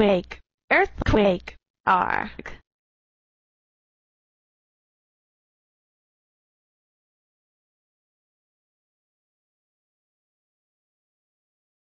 earthquake, earthquake, Arc.